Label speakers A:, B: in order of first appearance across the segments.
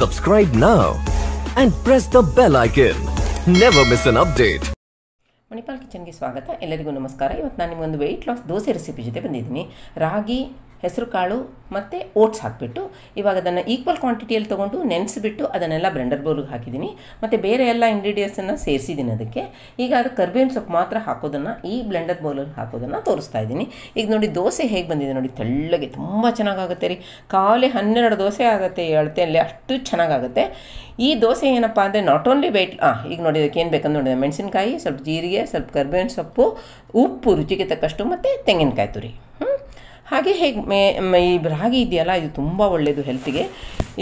A: Subscribe now and press the bell icon. Never miss an update.
B: Manipal ಕಿಚನ್ಗೆ ಸ್ವಾಗತ ಎಲ್ಲರಿಗೂ ನಮಸ್ಕಾರ ಇವತ್ತು ನಾನು ನಿಮಗೊಂದು ವೆಯ್ಟ್ ಲಾಸ್ ದೋಸೆ ರೆಸಿಪಿ ಜೊತೆ ಬಂದಿದ್ದೀನಿ ರಾಗಿ ಹೆಸರು ಕಾಳು ಮತ್ತು ಓಟ್ಸ್ ಹಾಕಿಬಿಟ್ಟು ಇವಾಗ ಅದನ್ನು ಈಕ್ವಲ್ ಕ್ವಾಂಟಿಟಿಯಲ್ಲಿ ತೊಗೊಂಡು ನೆನೆಸಿಬಿಟ್ಟು ಅದನ್ನೆಲ್ಲ ಬ್ಲೆಂಡರ್ ಬೌಲ್ಗೆ ಹಾಕಿದ್ದೀನಿ ಮತ್ತು ಬೇರೆ ಎಲ್ಲ ಇಂಗ್ರೀಡಿಯೆಂಟ್ಸನ್ನು ಸೇರಿಸಿದ್ದೀನಿ ಅದಕ್ಕೆ. ಈಗ ಅದು ಕರ್ಬೇವಿನ ಸೊಪ್ಪು ಮಾತ್ರ ಹಾಕೋದನ್ನು, ಈ ಬ್ಲೆಂಡರ್ ಬೌಲಲ್ಲಿ ಹಾಕೋದನ್ನು ತೋರಿಸ್ತಾ ಇದ್ದೀನಿ ಈಗ ನೋಡಿ ದೋಸೆ ಹೇಗೆ ಬಂದಿದೆ ನೋಡಿ, ತೆಳ್ಳಗೆ ತುಂಬ ಚೆನ್ನಾಗಾಗುತ್ತೆ ರೀ. ಕಾಲೆ ಹನ್ನೆರಡು ದೋಸೆ ಆಗುತ್ತೆ ಅಳತೆಯಲ್ಲಿ ಅಷ್ಟು ಚೆನ್ನಾಗಾಗುತ್ತೆ. ಈ ದೋಸೆ ಏನಪ್ಪ ಅಂದರೆ ನಾಟ್ ಓನ್ಲಿ ವೆಯ್ಟ್ ಹಾಂ ಈಗ ನೋಡಿ ಅದಕ್ಕೆ ಏನು ಬೇಕಂತ ನೋಡಿದೆ ಮೆಣಸಿನಕಾಯಿ, ಸ್ವಲ್ಪ ಜೀರಿಗೆ, ಸ್ವಲ್ಪ ಕರ್ಬೇವಿನ ಸೊಪ್ಪು, ಉಪ್ಪು ರುಚಿಗೆ ತಕ್ಕಷ್ಟು ಮತ್ತು ತೆಂಗಿನಕಾಯಿ ತುರಿ. ಹ್ಞೂ ಹಾಗೆ ಹೇಗೆ ಮೇ ಈ ರಾಗಿ ಇದೆಯಲ್ಲ, ಇದು ತುಂಬ ಒಳ್ಳೆಯದು ಹೆಲ್ತಿಗೆ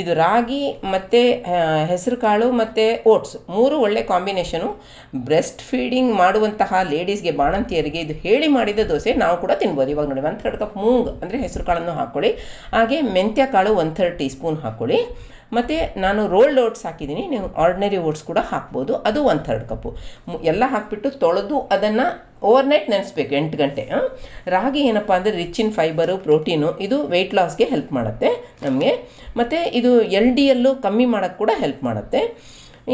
B: ಇದು ರಾಗಿ ಮತ್ತು ಹೆಸರು ಕಾಳು ಮತ್ತು ಓಟ್ಸ್ ಮೂರು ಒಳ್ಳೆ ಕಾಂಬಿನೇಷನು ಬ್ರೆಸ್ಟ್ ಫೀಡಿಂಗ್ ಮಾಡುವಂತಹ ಲೇಡೀಸ್ಗೆ ಬಾಣಂತಿಯರಿಗೆ ಇದು ಹೇಳಿ ಮಾಡಿದ ದೋಸೆ ನಾವು ಕೂಡ ತಿನ್ಬೋದು. ಇವಾಗ ನೋಡಿ ಒನ್ ಥರ್ಡ್ ಕಪ್ ಮೂಂಗ್, ಅಂದರೆ ಹೆಸರು ಕಾಳನ್ನು ಹಾಕ್ಕೊಳ್ಳಿ ಹಾಗೆ ಮೆಂತ್ಯ ಕಾಳು ಒನ್ ಥರ್ಡ್ ಟೀ ಸ್ಪೂನ್ ಹಾಕ್ಕೊಳ್ಳಿ ಮತ್ತು ನಾನು ರೋಲ್ಡ್ ಓಟ್ಸ್ ಹಾಕಿದ್ದೀನಿ ನೀವು ಆರ್ಡಿನರಿ ಓಟ್ಸ್ ಕೂಡ ಹಾಕ್ಬೋದು. ಅದು ಒನ್ ಥರ್ಡ್ ಕಪ್ಪು ಎಲ್ಲ ಹಾಕಿಬಿಟ್ಟು ತೊಳೆದು ಅದನ್ನು ಓವರ್ನೈಟ್ ನೆನೆಸ್ಬೇಕು, ಎಂಟು ಗಂಟೆ. ರಾಗಿ ಏನಪ್ಪ ಅಂದರೆ ರಿಚ್ ಇನ್ ಫೈಬರು ಪ್ರೋಟೀನು ಇದು ವೆಯ್ಟ್ ಲಾಸ್ಗೆ ಹೆಲ್ಪ್ ಮಾಡುತ್ತೆ ನಮಗೆ. ಮತ್ತು ಇದು ಎಲ್ ಡಿ ಎಲ್ಲು ಕಮ್ಮಿ ಮಾಡೋಕ್ಕೆ ಕೂಡ ಹೆಲ್ಪ್ ಮಾಡುತ್ತೆ.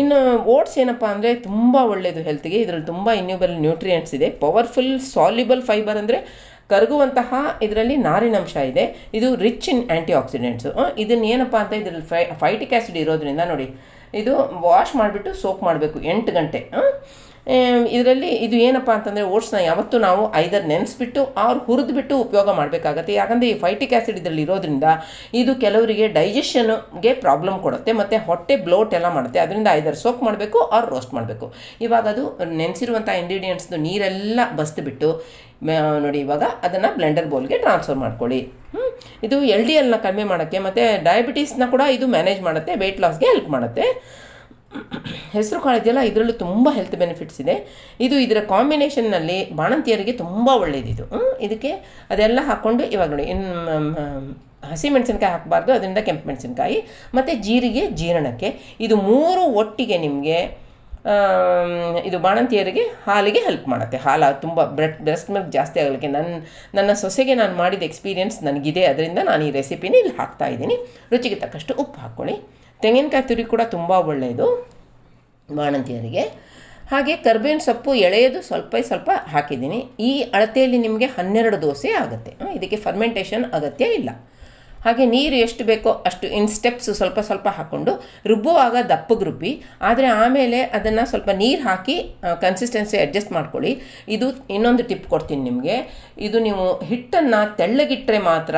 B: ಇನ್ನು ಓಟ್ಸ್ ಏನಪ್ಪ ಅಂದರೆ ತುಂಬ ಒಳ್ಳೆಯದು ಹೆಲ್ತ್ಗೆ ಇದರಲ್ಲಿ ತುಂಬ ಇನ್ಯೂಬಲ್ ನ್ಯೂಟ್ರಿಯೆಂಟ್ಸ್ ಇದೆ. ಪವರ್ಫುಲ್ ಸಾಲ್ಯುಬಲ್ ಫೈಬರ್ ಅಂದರೆ ಕರಗುವಂತಹ ಇದರಲ್ಲಿ ನಾರಿನಂಶ ಇದೆ. ಇದು ರಿಚ್ ಇನ್ ಆ್ಯಂಟಿ ಆಕ್ಸಿಡೆಂಟ್ಸು ಇದನ್ನು ಏನಪ್ಪ ಅಂತ ಇದರಲ್ಲಿ ಫೈ ಫೈಟಿಕ್ ಆ್ಯಸಿಡ್ ಇರೋದ್ರಿಂದ ನೋಡಿ, ಇದು ವಾಶ್ ಮಾಡಿಬಿಟ್ಟು ಸೋಪ್ ಮಾಡಬೇಕು ಎಂಟು ಗಂಟೆ. ಇದರಲ್ಲಿ ಇದು ಏನಪ್ಪ ಅಂತಂದರೆ ಓಟ್ಸ್ನ ಯಾವತ್ತೂ ನಾವು ಐದರ್ ನೆನೆಸ್ಬಿಟ್ಟು ಅವ್ರು ಹುರಿದ್ಬಿಟ್ಟು ಉಪಯೋಗ ಮಾಡಬೇಕಾಗತ್ತೆ. ಯಾಕಂದರೆ ಈ ಫೈಟಿಕ್ ಆ್ಯಸಿಡ್ ಇದರಲ್ಲಿ ಇರೋದ್ರಿಂದ ಇದು ಕೆಲವರಿಗೆ ಡೈಜೆಷನ್ಗೆ ಪ್ರಾಬ್ಲಮ್ ಕೊಡುತ್ತೆ ಮತ್ತು ಹೊಟ್ಟೆ ಬ್ಲೋಟ್ ಎಲ್ಲ ಮಾಡುತ್ತೆ. ಅದರಿಂದ ಐದರ್ ಸೋಕ್ ಮಾಡಬೇಕು ಆರ್ ರೋಸ್ಟ್ ಮಾಡಬೇಕು. ಇವಾಗ ಅದು ನೆನೆಸಿರುವಂಥ ಇಂಗ್ರೀಡಿಯೆಂಟ್ಸ್ದು ನೀರೆಲ್ಲ ಬಸ್ದುಬಿಟ್ಟು ನೋಡಿ ಇವಾಗ ಅದನ್ನು ಬ್ಲೆಂಡರ್ ಬೌಲ್ಗೆ ಟ್ರಾನ್ಸ್ಫರ್ ಮಾಡ್ಕೊಳ್ಳಿ. ಇದು ಎಲ್ ಡಿ ಎಲ್ನ ಕಡಿಮೆ ಮಾಡೋಕ್ಕೆ ಮತ್ತು ಡಯಾಬಿಟೀಸ್ನ ಕೂಡ ಇದು ಮ್ಯಾನೇಜ್ ಮಾಡುತ್ತೆ ವೆಯ್ಟ್ ಲಾಸ್ಗೆ ಹೆಲ್ಪ್ ಮಾಡುತ್ತೆ. ಹೆಸರು ಕಾಳು ಇದೆಯಲ್ಲ ಇದರಲ್ಲೂ ತುಂಬ ಹೆಲ್ತ್ ಬೆನಿಫಿಟ್ಸ್ ಇದೆ. ಇದು ಇದರ ಕಾಂಬಿನೇಷನ್ನಲ್ಲಿ ಬಾಣಂತಿಯರಿಗೆ ತುಂಬ ಒಳ್ಳೆಯದಿದು? ಇದಕ್ಕೆ ಅದೆಲ್ಲ ಹಾಕ್ಕೊಂಡು ಇವಾಗ ನೋಡಿ ಹಸಿ ಮೆಣಸಿನ್ಕಾಯಿ ಹಾಕಬಾರ್ದು, ಅದರಿಂದ ಕೆಂಪು ಮೆಣಸಿನ್ಕಾಯಿ, ಮತ್ತು ಜೀರಿಗೆ, ಜೀರ್ಣಕ್ಕೆ. ಇದು ಮೂರು ಒಟ್ಟಿಗೆ ನಿಮಗೆ ಇದು ಬಾಣಂತಿಯರಿಗೆ ಹಾಲಿಗೆ ಹೆಲ್ಪ್ ಮಾಡುತ್ತೆ. ಹಾಲು ತುಂಬ ಬ್ರೆಡ್ ಬ್ರೆಸ್ಟ್ ಮಿಲ್ಕ್ ಜಾಸ್ತಿ ಆಗಲಿಕ್ಕೆ ನನ್ನ ನನ್ನ ಸೊಸೆಗೆ ನಾನು ಮಾಡಿದ ಎಕ್ಸ್ಪೀರಿಯೆನ್ಸ್ ನನಗಿದೆ. ಅದರಿಂದ ನಾನು ಈ ರೆಸಿಪಿನ ಇಲ್ಲಿ ಹಾಕ್ತಾ ಇದ್ದೀನಿ. ರುಚಿಗೆ ತಕ್ಕಷ್ಟು ಉಪ್ಪು ಹಾಕ್ಕೊಳ್ಳಿ ತೆಂಗಿನಕಾಯಿ ತುರಿ ಕೂಡ ತುಂಬ ಒಳ್ಳೆಯದು ಬಾಣಂತಿಯರಿಗೆ ಹಾಗೆ ಕರ್ಬೇವಿನ ಸೊಪ್ಪು ಎಳೆಯೋದು ಸ್ವಲ್ಪ ಸ್ವಲ್ಪ ಹಾಕಿದ್ದೀನಿ. ಈ ಅಳತೆಯಲ್ಲಿ ನಿಮಗೆ ಹನ್ನೆರಡು ದೋಸೆ ಆಗುತ್ತೆ. ಇದಕ್ಕೆ ಫರ್ಮೆಂಟೇಷನ್ ಅಗತ್ಯ ಇಲ್ಲ. ಹಾಗೆ ನೀರು ಎಷ್ಟು ಬೇಕೋ ಅಷ್ಟು ಇನ್ ಸ್ಟೆಪ್ಸ್ ಸ್ವಲ್ಪ ಸ್ವಲ್ಪ ಹಾಕ್ಕೊಂಡು ರುಬ್ಬುವಾಗ ದಪ್ಪಗೆ ರುಬ್ಬಿ, ಆದರೆ ಆಮೇಲೆ ಅದನ್ನು ಸ್ವಲ್ಪ ನೀರು ಹಾಕಿ ಕನ್ಸಿಸ್ಟೆನ್ಸಿ ಅಡ್ಜಸ್ಟ್ ಮಾಡ್ಕೊಳ್ಳಿ. ಇದು ಇನ್ನೊಂದು ಟಿಪ್ ಕೊಡ್ತೀನಿ ನಿಮಗೆ. ಇದು ನೀವು ಹಿಟ್ಟನ್ನು ತೆಳ್ಳಗಿಟ್ಟರೆ ಮಾತ್ರ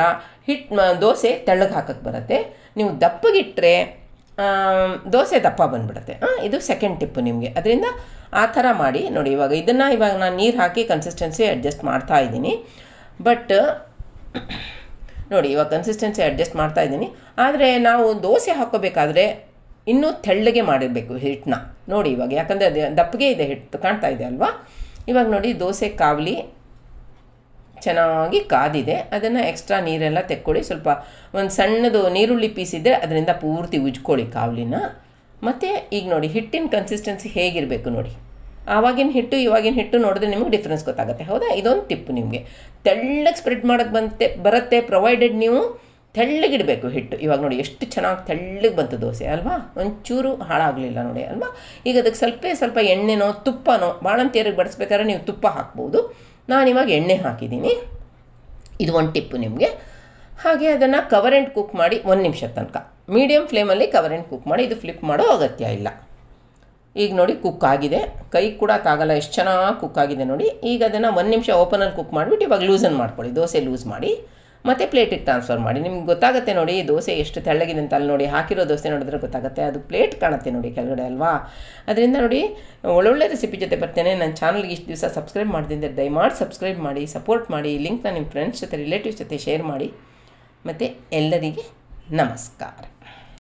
B: ಹಿಟ್ ದೋಸೆ ತೆಳ್ಳಗೆ ಹಾಕಕ್ಕೆ ಬರುತ್ತೆ. ನೀವು ದಪ್ಪಗಿಟ್ಟರೆ ದೋಸೆ ದಪ್ಪ ಬಂದ್ಬಿಡುತ್ತೆ. ಇದು ಸೆಕೆಂಡ್ ಟಿಪ್ಪು ನಿಮಗೆ. ಅದರಿಂದ ಆ ಥರ ಮಾಡಿ, ನೋಡಿ, ಇವಾಗ ಇದನ್ನು ಇವಾಗ ನಾನು ನೀರು ಹಾಕಿ ಕನ್ಸಿಸ್ಟೆನ್ಸಿ ಅಡ್ಜಸ್ಟ್ ಮಾಡ್ತಾ ಇದ್ದೀನಿ. ಬಟ್ ನೋಡಿ, ಇವಾಗ ಕನ್ಸಿಸ್ಟೆನ್ಸಿ ಅಡ್ಜಸ್ಟ್ ಮಾಡ್ತಾ ಇದ್ದೀನಿ. ಆದರೆ ನಾವು ದೋಸೆ ಹಾಕೋಬೇಕಾದ್ರೆ ಇನ್ನೂ ತೆಳ್ಳಗೆ ಮಾಡಿರಬೇಕು ಹಿಟ್ಟನ್ನ. ನೋಡಿ, ಇವಾಗ ಯಾಕಂದರೆ ಅದು ದಪ್ಪಗೆ ಇದೆ ಹಿಟ್ಟು ಕಾಣ್ತಾ ಇದೆ ಅಲ್ವಾ? ಇವಾಗ ನೋಡಿ, ದೋಸೆ, ಕಾವಲಿ ಚೆನ್ನಾಗಿ ಕಾದಿದೆ. ಅದನ್ನು ಎಕ್ಸ್ಟ್ರಾ ನೀರೆಲ್ಲ ತೆಕ್ಕೊಳ್ಳಿ ಸ್ವಲ್ಪ ಒಂದು ಸಣ್ಣದು ನೀರುಳ್ಳಿ ಪೀಸ್ ಇದ್ದರೆ ಅದರಿಂದ ಪೂರ್ತಿ ಉಜ್ಕೊಳ್ಳಿ ಕಾವಲಿನ. ಮತ್ತು ಈಗ ನೋಡಿ, ಹಿಟ್ಟಿನ ಕನ್ಸಿಸ್ಟೆನ್ಸಿ ಹೇಗಿರಬೇಕು ನೋಡಿ. ಆವಾಗಿನ ಹಿಟ್ಟು, ಇವಾಗಿನ ಹಿಟ್ಟು ನೋಡಿದ್ರೆ ನಿಮಗೆ ಡಿಫ್ರೆನ್ಸ್ ಗೊತ್ತಾಗುತ್ತೆ. ಹೌದಾ? ಇದೊಂದು ಟಿಪ್ ನಿಮಗೆ. ತೆಳ್ಳಗೆ ಸ್ಪ್ರೆಡ್ ಮಾಡೋಕ್ಕೆ ಬಂತೆ, ಬರುತ್ತೆ ಪ್ರೊವೈಡೆಡ್ ನೀವು ತೆಳ್ಳಗಿಡಬೇಕು ಹಿಟ್ಟು. ಇವಾಗ ನೋಡಿ, ಎಷ್ಟು ಚೆನ್ನಾಗಿ ತೆಳ್ಳಗೆ ಬಂತು ದೋಸೆ, ಅಲ್ವಾ? ಒಂಚೂರು ಹಾಳಾಗಲಿಲ್ಲ ನೋಡಿ, ಅಲ್ವಾ? ಈಗ ಅದಕ್ಕೆ ಸ್ವಲ್ಪ ಸ್ವಲ್ಪ ಎಣ್ಣೆನೋ, ತುಪ್ಪನೋ, ಬಾಣಂತಿಯರಿಗೆ ಬಡಿಸ್ಬೇಕಾದ್ರೆ ನೀವು ತುಪ್ಪ ಹಾಕ್ಬೋದು. ನಾನಿವಾಗ ಎಣ್ಣೆ ಹಾಕಿದ್ದೀನಿ ಇದು ಒಂದು ಟಿಪ್ಪು ನಿಮಗೆ. ಹಾಗೆ ಅದನ್ನು ಕವರ್ ಆ್ಯಂಡ್ ಕುಕ್ ಮಾಡಿ ಒಂದು ನಿಮಿಷ ತನಕ. ಮೀಡಿಯಮ್ ಫ್ಲೇಮಲ್ಲಿ ಕವರ್ ಆ್ಯಂಡ್ ಕುಕ್ ಮಾಡಿ, ಇದು ಫ್ಲಿಪ್ ಮಾಡೋ ಅಗತ್ಯ ಇಲ್ಲ. ಈಗ ನೋಡಿ ಕುಕ್ ಆಗಿದೆ. ಕೈ ಕೂಡ ತಾಗಲ್ಲ, ಎಷ್ಟು ಚೆನ್ನಾಗಿ ಕುಕ್ ಆಗಿದೆ ನೋಡಿ. ಈಗ ಅದನ್ನು ಒಂದು ನಿಮಿಷ ಓಪನಲ್ಲಿ ಕುಕ್ ಮಾಡಿಬಿಟ್ಟು ಇವಾಗ ಲೂಸನ್ ಮಾಡ್ಕೊಳ್ಳಿ. ದೋಸೆ ಲೂಸ್ ಮಾಡಿ. ಮತ್ತು ಪ್ಲೇಟಿಗೆ ಟ್ರಾನ್ಸ್ಫರ್ ಮಾಡಿ. ನಿಮ್ಗೆ ಗೊತ್ತಾಗುತ್ತೆ ನೋಡಿ, ದೋಸೆ ಎಷ್ಟು ತೆಳ್ಳಗಿದೆ ಅಂತ ಅಲ್ಲಿ ನೋಡಿ, ಹಾಕಿರೋ ದೋಸೆ ನೋಡಿದ್ರೆ ಗೊತ್ತಾಗುತ್ತೆ. ಅದು ಪ್ಲೇಟ್ ಕಾಣುತ್ತೆ ನೋಡಿ ಕೆಳಗಡೆ ಅಲ್ವಾ? ಅದರಿಂದ ನೋಡಿ, ಒಳ್ಳೊಳ್ಳೆ ರೆಸಿಪಿ ಜೊತೆ ಬರ್ತೇನೆ. ನನ್ನ ಚಾನಲ್ಗೆ ಇಷ್ಟು ದಿವಸ ಸಬ್ಸ್ಕ್ರೈಬ್ ಮಾಡ್ತಿದ್ದೆ ದಯಮಾಡಿ ಸಬ್ಸ್ಕ್ರೈಬ್ ಮಾಡಿ ಸಪೋರ್ಟ್ ಮಾಡಿ. ಲಿಂಕ್ನ ನಿಮ್ಮ ಫ್ರೆಂಡ್ಸ್ ಜೊತೆ ರಿಲೇಟಿವ್ಸ್ ಜೊತೆ ಶೇರ್ ಮಾಡಿ. ಮತ್ತು ಎಲ್ಲರಿಗೆ ನಮಸ್ಕಾರ.